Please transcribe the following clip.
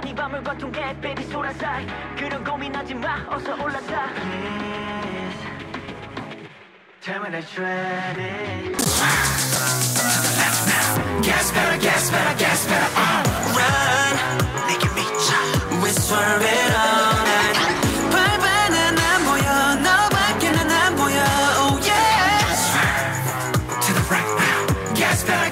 난 밤을 과통해 baby 소라사이 그런 고민하지 마 어서 올라타 Yes Tell me that you're at To the left now Gas pedal, gas pedal, gas pedal on Run. 내게 미쳐. Whisper it all night. 발바는 안 보여. 너밖에는 안 보여. Oh yeah. Transfer To the right now. Gas pedal,